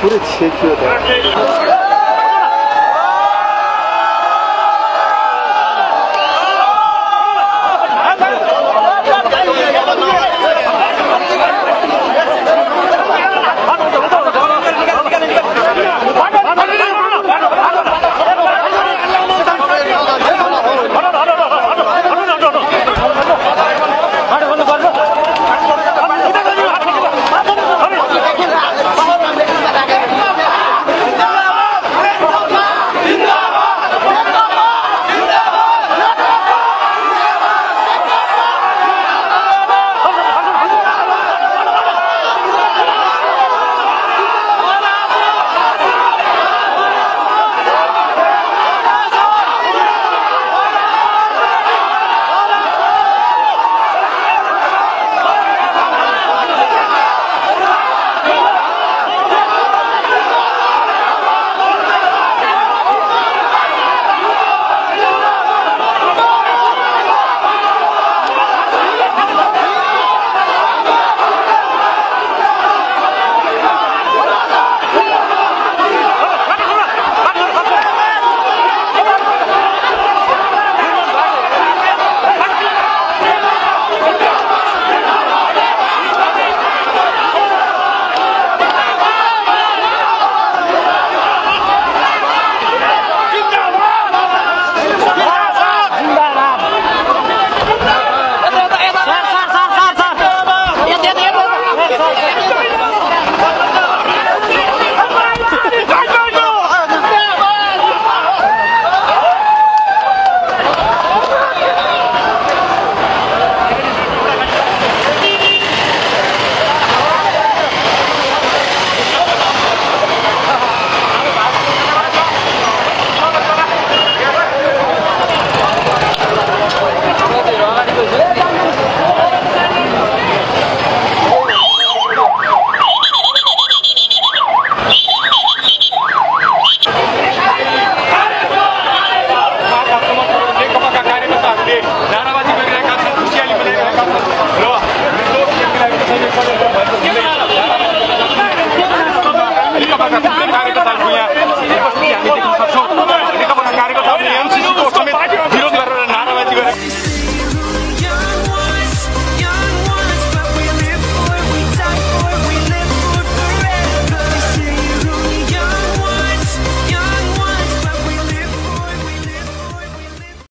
不是切绝的。